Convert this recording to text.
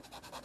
you